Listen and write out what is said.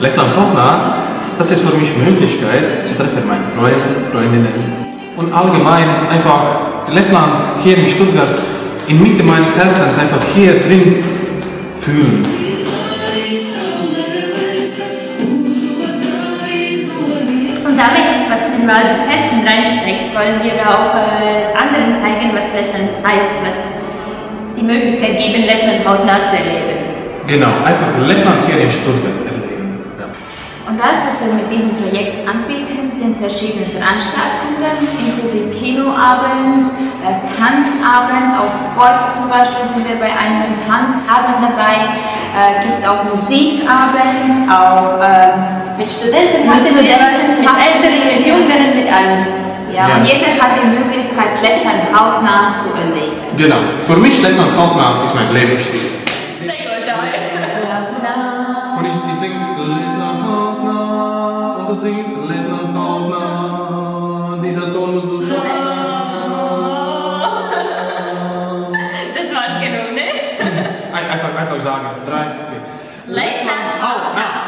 Lettland Hochna, das ist für mich Möglichkeit zu treffen meine Freunde, Freundinnen und allgemein einfach Lettland hier in Stuttgart in Mitte meines Herzens einfach hier drin fühlen. In Waldes Herzen reinsteckt, wollen wir auch äh, anderen zeigen, was Lettland heißt, was die Möglichkeit geben, Lettland hautnah zu erleben. Genau, einfach Lettland hier in Stuttgart erleben. Ja. Und das, was wir mit diesem Projekt anbieten, sind verschiedene Veranstaltungen, inklusive Kinoabend, äh, Tanzabend. Auch heute zum Beispiel sind wir bei einem Tanzabend dabei. Äh, Gibt es auch Musikabend, auch äh, Mit Studenten, Mit Studenten mit ja, Ja. und jeder hat die Möglichkeit, Lettland hautnah zu erleben. Genau, für mich Lettland hautnah ist mein Lebensstil. Und ich, ich singe Lettland hautnah und du singst Lettland hautnah. Dieser Ton musst du schon. Das war's genau, ne? Ein- Einfach, einfach sagen. Drei, vier. Lettland Hautnah.